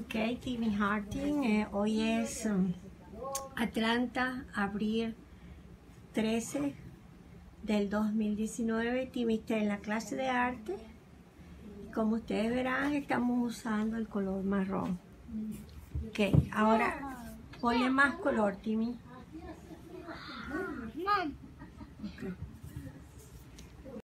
Ok, Timmy Harting, eh, hoy es um, Atlanta, abril 13 del 2019. Timmy está en la clase de arte. Como ustedes verán, estamos usando el color marrón. Ok, ahora ponle más color, Timmy.